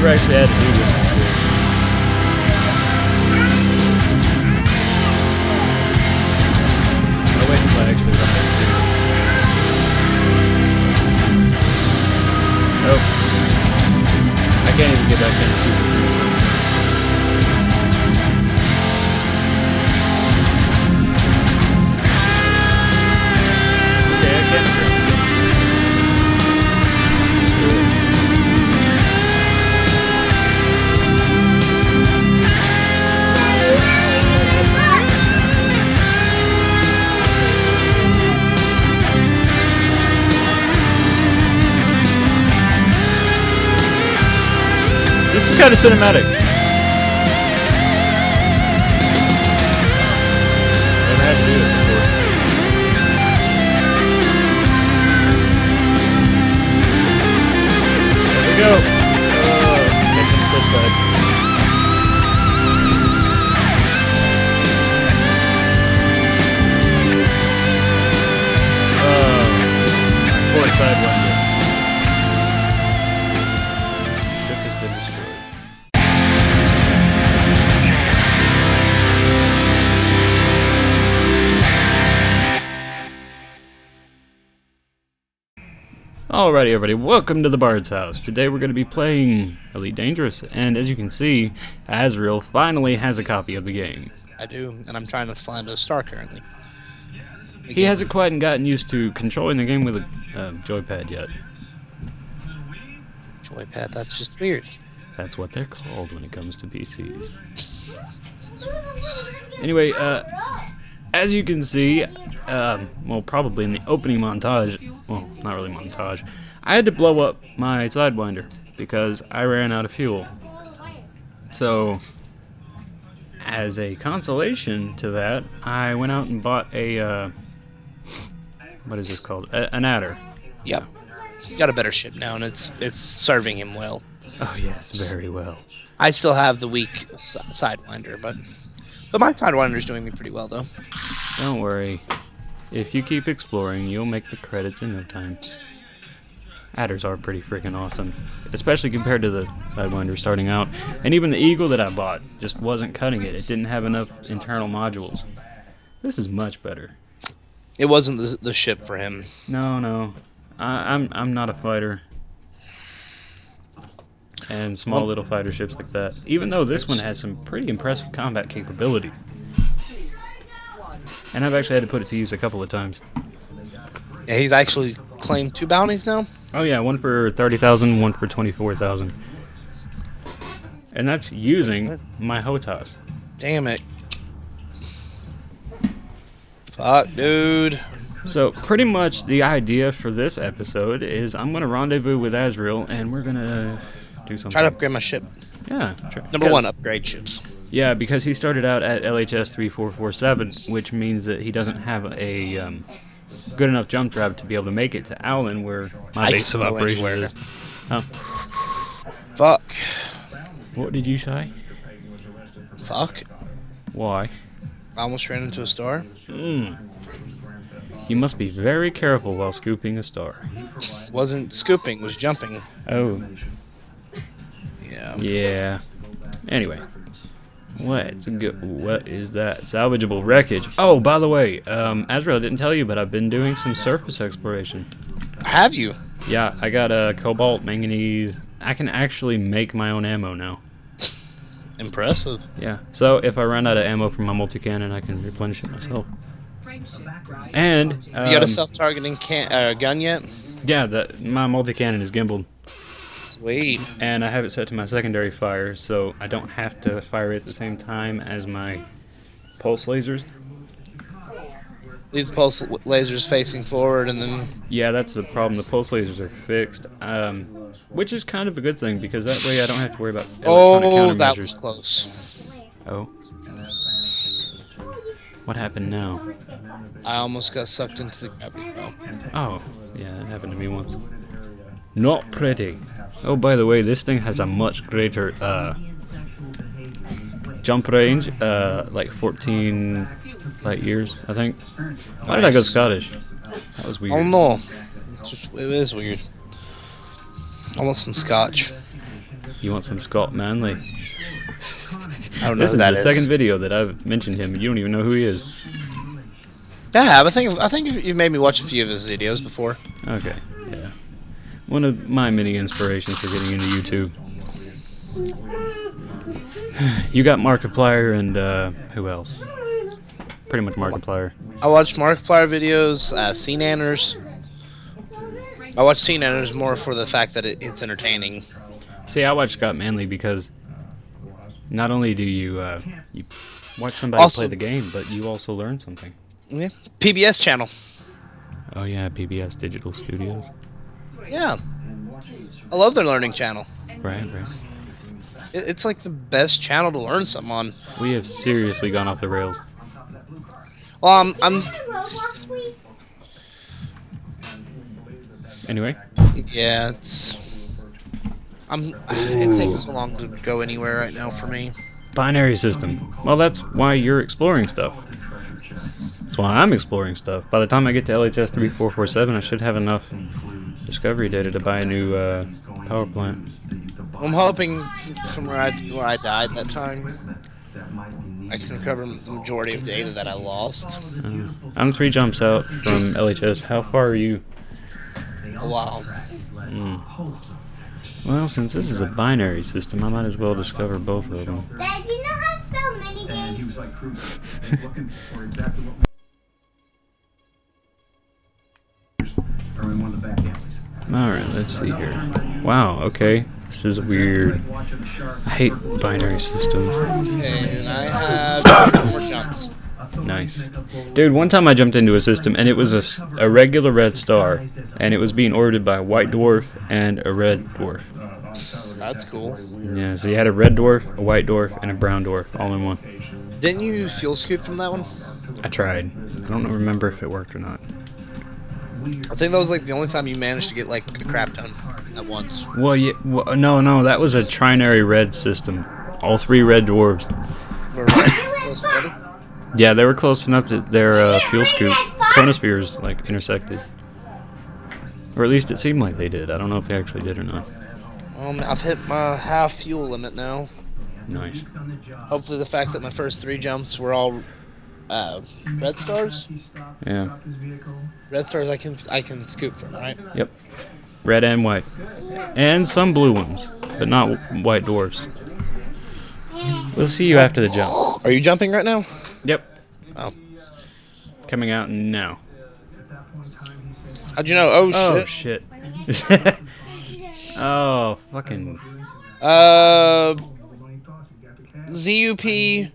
never actually had to do this Of cinematic. Alrighty, everybody, welcome to the Bard's House. Today we're going to be playing Elite Dangerous, and as you can see, Azrael finally has a copy of the game. I do, and I'm trying to find a star currently. He hasn't quite gotten used to controlling the game with a uh, joypad yet. Joypad, that's just weird. That's what they're called when it comes to PCs. Anyway, uh, as you can see, um, well, probably in the opening montage, well, not really montage, I had to blow up my Sidewinder because I ran out of fuel. So, as a consolation to that, I went out and bought a, uh, what is this called? A, an adder. Yep. He's got a better ship now, and it's it's serving him well. Oh, yes, very well. I still have the weak Sidewinder, but but my Sidewinder's doing me pretty well though. Don't worry. If you keep exploring, you'll make the credits in no time. Adders are pretty freaking awesome, especially compared to the Sidewinder starting out. And even the Eagle that I bought just wasn't cutting it. It didn't have enough internal modules. This is much better. It wasn't the, the ship for him. No, no. I, I'm I'm not a fighter. And small Well- little fighter ships like that. Even though this one has some pretty impressive combat capability. And I've actually had to put it to use a couple of times. Yeah, he's actually claimed two bounties now. Oh yeah, one for 30,000, one for 24,000. And that's using my HOTAS. Damn it. Fuck, dude. So pretty much the idea for this episode is I'm going to rendezvous with Azrael and we're going to do something. Try to upgrade my ship. Yeah. try- Number one, upgrade ships. Yeah, because he started out at LHS 3447, which means that he doesn't have a um, good enough jump drive to be able to make it to Allen, where my I base of can go operations is. Huh? Fuck. What did you say? Fuck. Why? I almost ran into a star. Mm. You must be very careful while scooping a star. Wasn't scooping, was jumping. Oh, Yeah. yeah. Anyway, what's good? What is that? Salvageable wreckage. Oh, by the way, um, Azrael didn't tell you, but I've been doing some surface exploration. Have you? Yeah, I got a cobalt, manganese. I can actually make my own ammo now. Impressive. Yeah. So if I run out of ammo from my multi-cannon, I can replenish it myself. And you got a um, self-targeting can- uh, gun yet? yeah, the, my multi-cannon is gimbaled. Sweet. and I have it set to my secondary fire, so I don't have to fire it at the same time as my pulse lasers. Leave the pulse lasers facing forward, and then Yeah, that's the problem. The pulse lasers are fixed, um, which is kind of a good thing because that way I don't have to worry about electronic oh, that was close. Oh, what happened now? I almost got sucked into the gravity well. Oh, yeah, that happened to me once. Not pretty. Oh, by the way, this thing has a much greater uh, jump range, uh, like 14 light years, I think. Why did I go Scottish? That was weird. Oh no, it's just, it is weird. Almost some scotch. You want some Scott Manley? I don't know This is that the is. second video that I've mentioned him. You don't even know who he is. Yeah, I think I think you've made me watch a few of his videos before. Okay, yeah. One of my many inspirations for getting into YouTube. You got Markiplier and uh, who else? Pretty much Markiplier. I watch Markiplier videos, uh, Scene Anners. I watch Scene Anners more for the fact that it, it's entertaining. See, I watch Scott Manley because not only do you uh, you watch somebody Also- play the game, but you also learn something. Yeah. PBS channel. Oh yeah, PBS Digital Studios. Yeah. I love their learning channel. Right, right. It, it's like the best channel to learn something on. We have seriously gone off the rails. Well, I'm, I'm Anyway, yeah, it's I'm it takes so long to go anywhere right now for me. binary system. Well, that's why you're exploring stuff. That's why I'm exploring stuff. By the time I get to LHS 3447, I should have enough discovery data to buy a new uh, power plant. I'm hoping from where I where I died that time, I can recover the majority of data that I lost. Uh, I'm three jumps out from LHS. How far are you? A while. Mm. Well, since this is a binary system, I might as well discover both of them. Dad, you know how to spell minigame? And he was like looking for exactly what are in one of the back alleys. Alright, let's see here. Wow, okay. This is weird. Watching the shark. I hate binary systems. And I have more jumps. Nice. Dude, one time I jumped into a system and it was a, a regular red star, and it was being orbited by a white dwarf and a red dwarf. That's cool. Yeah, so you had a red dwarf, a white dwarf, and a brown dwarf all in one. Didn't you fuel scoop from that one? I tried. I don't remember if it worked or not. I think that was like the only time you managed to get like a crap ton at once. Well, yeah, well, no, no, that was a trinary red system. All three red dwarves. We're right close together. Yeah, they were close enough that their uh, fuel scoop chromospheres like intersected, or at least it seemed like they did. I don't know if they actually did or not. Um, I've hit my half fuel limit now. Nice. Hopefully, the fact that my first three jumps were all uh, red stars. Yeah. Red stars, I can I can scoop from, right? Yep. Red and white, and some blue ones, but not white dwarfs. We'll see you after the jump. Are you jumping right now? Yep. Oh, Coming out now. how'd you know? Oh, Oh shit. shit. oh fucking. Uh, ZUP.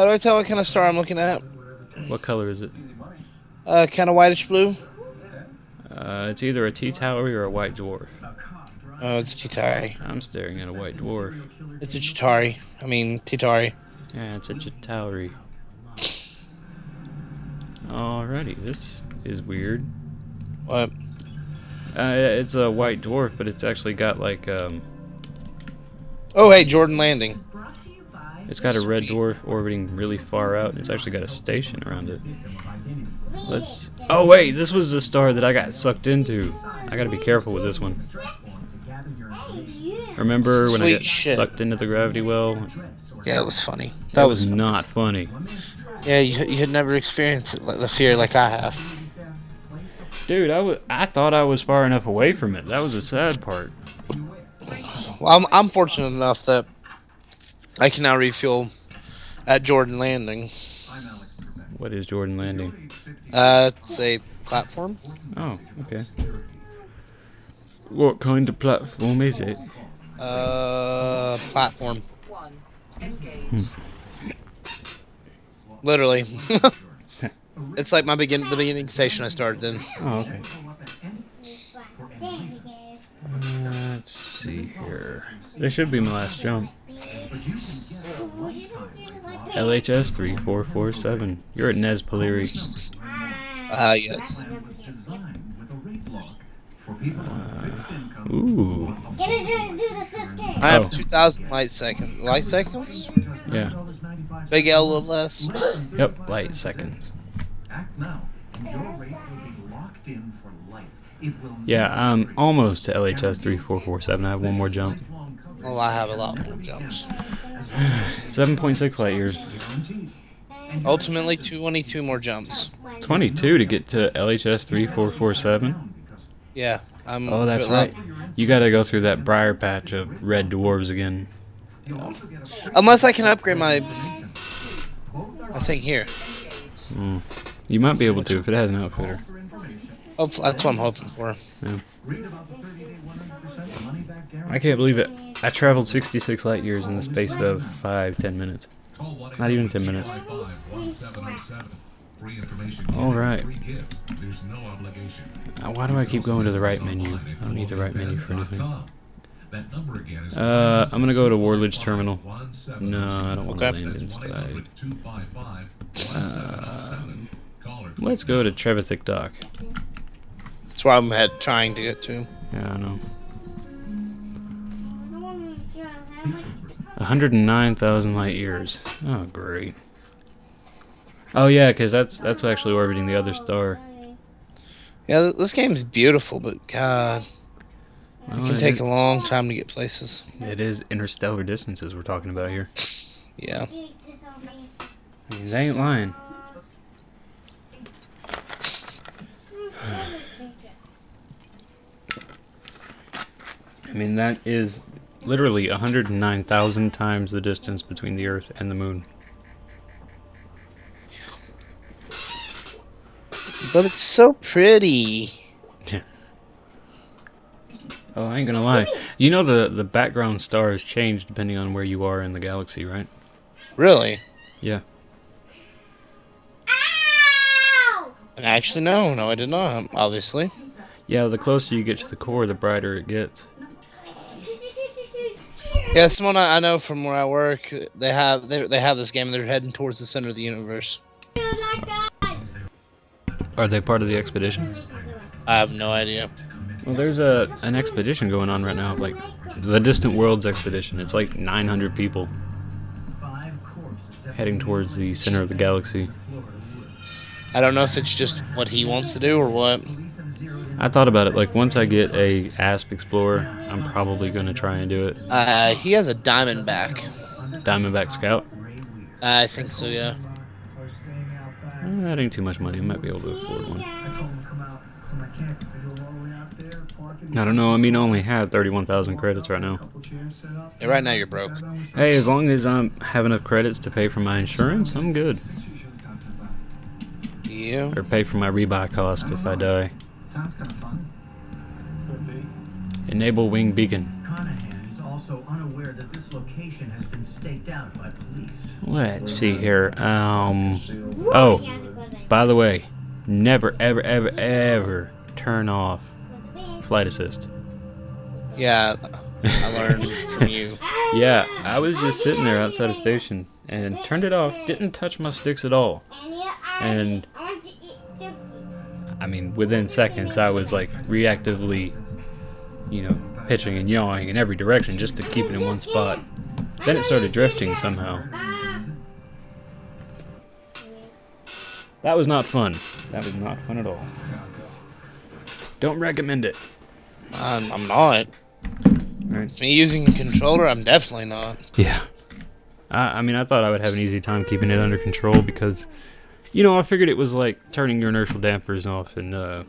How do I tell what kind of star I'm looking at? What color is it? Uh, kind of whitish blue. Uh, it's either a T Tauri or a white dwarf. Oh, it's a Chitari. I'm staring at a white dwarf. It's a Chitari. I mean, Titari. Yeah, it's a Chitauri. Alrighty, this is weird. What? Uh, it's a white dwarf, but it's actually got like um, Oh, hey, Jordan Landing. It's got a red dwarf orbiting really far out. and It's actually got a station around it. Let's. Oh wait, this was the star that I got sucked into. I gotta be careful with this one. Remember when I got shit. sucked into the gravity well? Yeah, it was funny. That was not funny. Yeah, you, you had never experienced it, like, the fear like I have. Dude, I was I thought I was far enough away from it. That was the sad part. Well, I'm, I'm fortunate enough that I can now refuel at Jordan Landing. What is Jordan Landing? Uh, it's a platform. Oh, okay. What kind of platform is it? Uh, platform. Literally. it's like my begin the beginning station I started in. Oh, okay. Let's see here. This should be my last jump. LHS 3447. You're at Nez Poliri. Uh, yes. Ooh. Get it to do the sister. I have Oh. 2,000 light second light seconds. Yeah. Big L a little less. Yep. Light seconds. Act now, and your rate will be locked in for life. Yeah, I'm almost to LHS 3447. I have one more jump. Lifelong. Well, I have a lot more jumps. 7.6 light years. Ultimately, 22 more jumps. 22 to get to LHS 3447. Yeah, I'm. Oh, that's right. that's- You gotta go through that briar patch of red dwarves again. Unless I can upgrade my. I think here. Mm. You might be able to if it has an outfitter. Hopefully, that's what I'm hoping for. I can't believe it. I traveled 66 light years in the space of 5, 10 minutes. Not even 10 minutes. All right. Uh, why do I keep going to the right menu? I don't need the right menu for anything. Uh, I'm gonna go to Warlidge Terminal. No, I don't want to Okay. land inside. Um, let's go to Trevithick Dock. That's why I'm head trying to get to. Yeah, I know. 109,000 light years. Oh, great. Oh yeah, because that's that's actually orbiting the other star. Yeah, th- this game's beautiful, but God, it Oh, can take is- a long time to get places. It is interstellar distances we're talking about here. Yeah. I mean, they ain't lying. I mean, that is literally 109,000 times the distance between the Earth and the Moon. But it's so pretty. Oh, I ain't gonna lie. You know the the background stars change depending on where you are in the galaxy, right? Really. Yeah. Ow! Actually, no, no, I did not. Obviously. Yeah, the closer you get to the core, the brighter it gets. Yeah, someone I know from where I work, they have they, they have this game. and They're heading towards the center of the universe. Are they part of the expedition? I have no idea. Well, there's a an expedition going on right now, like the Distant Worlds expedition. It's like 900 people heading towards the center of the galaxy. I don't know if it's just what he wants to do or what. I thought about it. Like once I get a Asp Explorer, I'm probably gonna try and do it. Uh, he has a Diamondback. Diamondback Scout. I think so. Yeah. Eh, That ain't too much money. I might be able to afford one. I don't know. I mean, I only have 31,000 credits right now. yeah right now you're broke. Hey, as long as I have enough credits to pay for my insurance, I'm good. Yeah. Or pay for my rebuy cost if I die. Sounds kind of fun. Could be. Enable wing beacon. Conahan is also unaware that this location has been staked out by police. Let's see here. Um. Oh, by the way, never, ever, ever, ever turn off flight assist. Yeah. I learned from you. Yeah, I was just sitting there outside a station and turned it off. Didn't touch my sticks at all. And- I mean, within seconds, I was like reactively, you know, pitching and yawing in every direction just to keep it in one spot. Then it started drifting somehow. That was not fun. That was not fun at all. Don't recommend it. I'm, I'm not. Right. Me using a controller, I'm definitely not. Yeah. I, I mean, I thought I would have an easy time keeping it under control because, you know, I figured it was like turning your inertial dampers off in uh,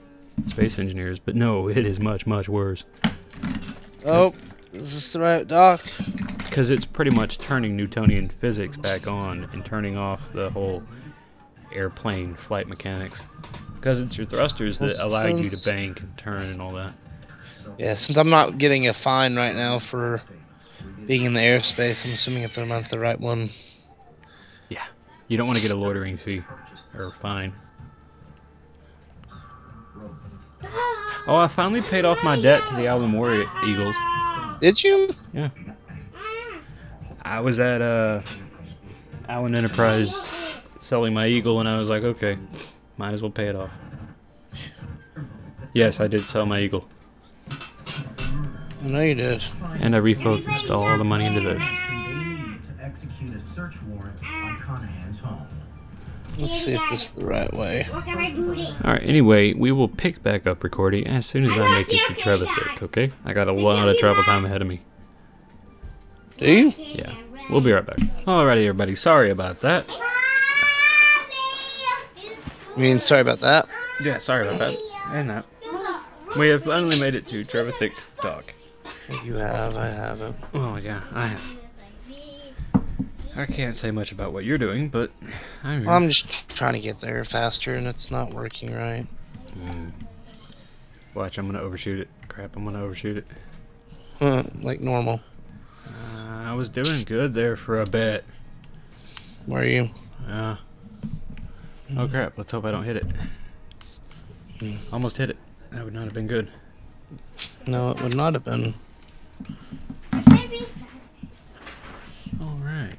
Space Engineers, but no, it is much, much worse. Oh, is this the right dock? Because it's pretty much turning Newtonian physics back on and turning off the whole airplane flight mechanics. Because it's your thrusters that Well, allow you to bank and turn and all that. Yeah, since I'm not getting a fine right now for being in the airspace, I'm assuming if they're not the right one. Yeah, you don't want to get a loitering fee or fine. Oh, I finally paid off my debt to the Alvin War Eagles. Did you? Yeah. I was at uh, Allen Enterprise selling my Eagle, and I was like, okay, might as well pay it off. Yes, I did sell my Eagle, I know you did. and I refocused all the money into this. To execute a search warrant on Conahan's home. Let's see if this is the right way. Look at my booty. All right. Anyway, we will pick back up recording as soon as I make it to Trevithick. Okay? I got a lot of travel time ahead of me. Do you? Yeah. We'll be right back. Alrighty, everybody. Sorry about that. I mean, sorry about that. Yeah, sorry about that. And that. We have finally made it to Trevor Thick Talk. You have, I haven't. Oh, yeah, I have. I can't say much about what you're doing, but I'm Well, I'm just trying to get there faster, and it's not working right. Watch, I'm gonna overshoot it. Crap, I'm gonna overshoot it. Huh, like normal. Uh, I was doing good there for a bit. Where are you? Uh, oh crap, let's hope I don't hit it. Hmm. Almost hit it. That would not have been good. No, it would not have been. Alright.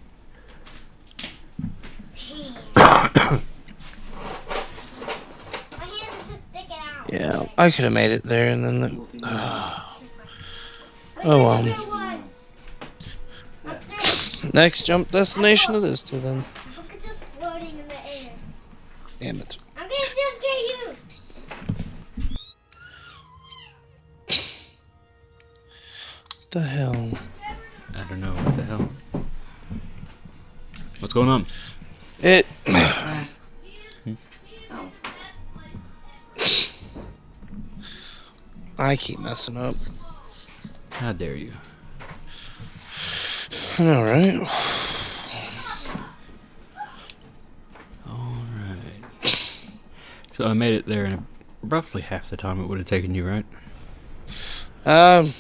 My hands are just sticking out. Yeah, I could have made it there, and then. The, Oh, um. next jump destination it is to then. It's just floating in the air. Damn it. I'm gonna just get you. What the hell? I don't know what the hell. What's going on? It. I keep messing up. How dare you? I know, right? Alright. So I made it there in roughly half the time it would have taken you, right? Um,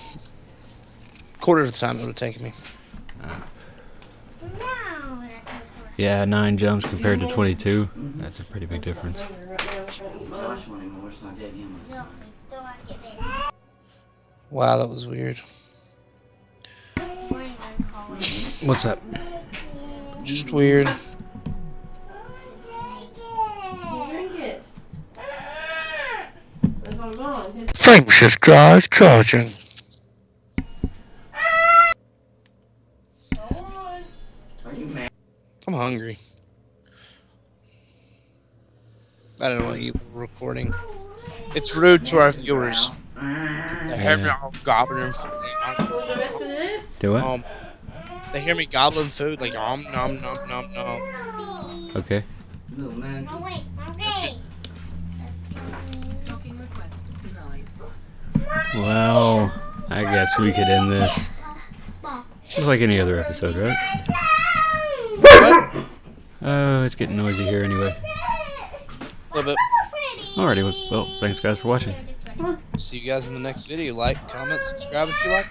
quarter of the time it would have taken me. No, that goes for Yeah, nine jumps compared to 22. Mm-hmm. That's a pretty big difference. Josh wanted more, so I gave him No, don't want to get there. Wow, that was weird. Morning gun calling. What's up? Just weird. Drink it. That's what I'm going. Frameshift drive charging. Are you mad? I'm hungry. I don't know what you were recording. It's rude to our viewers. They hear me all gobbling food. Want the rest of? Do it? Um, they hear me gobbling food like om nom nom nom nom. Okay. Little man. Wait, okay. Docking request denied. Well, I guess we could end this. Just like any other episode, right? Oh, it's getting noisy here anyway. A little bit. Alrighty, well- well, thanks guys for watching. See you guys in the next video. Like, comment, subscribe if you like.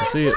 I'll see you.